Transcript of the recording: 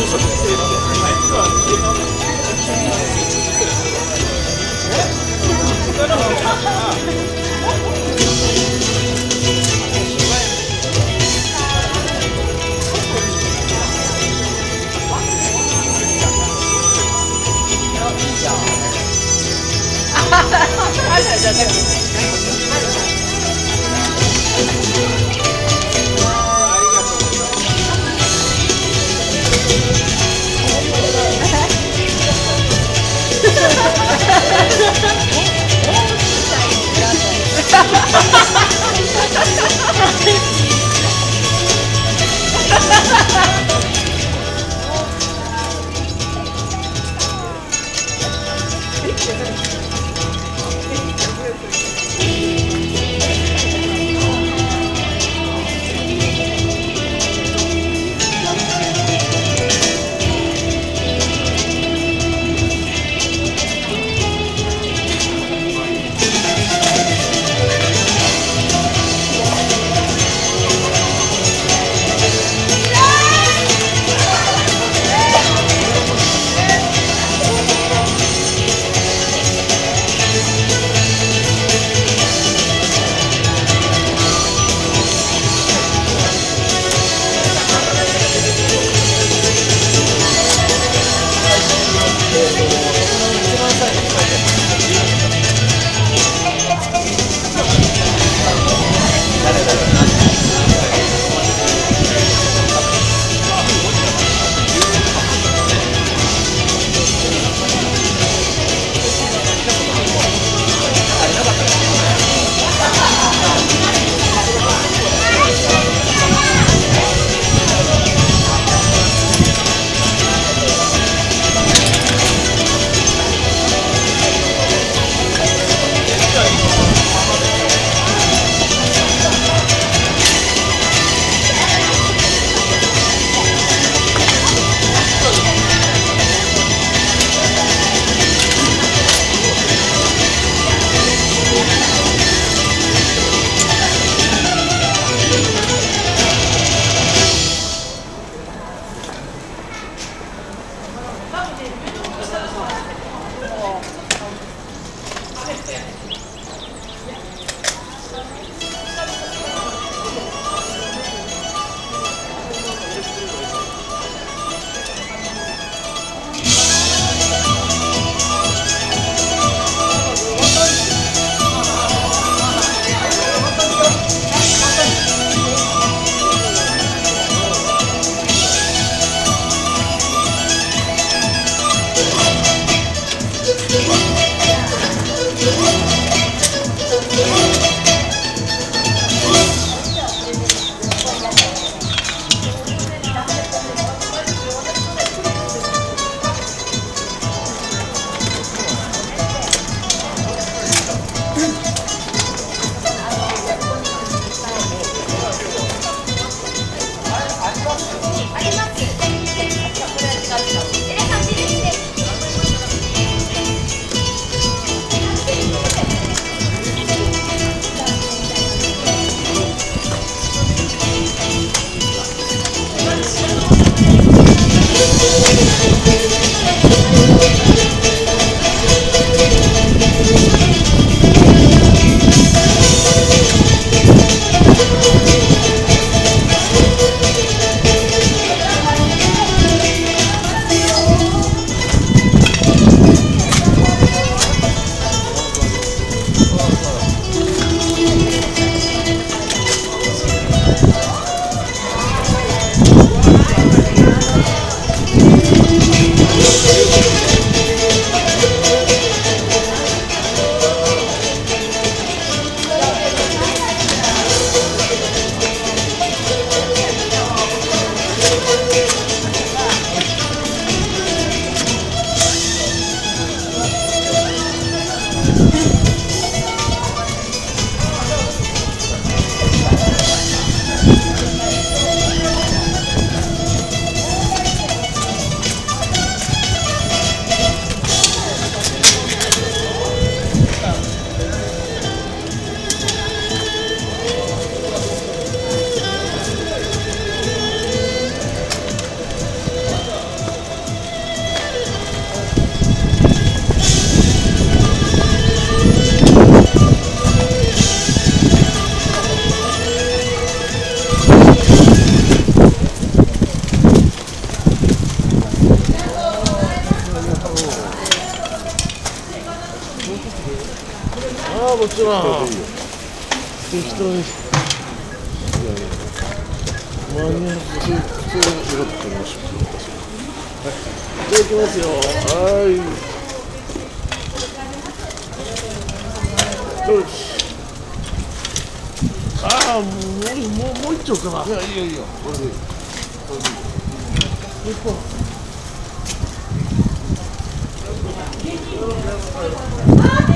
はい。かな適当に間に合って普通に色ってみましょうはい。いただきますよ。はい。よしああもうもうもう一丁かないやいいよいいよこれでいい一本あ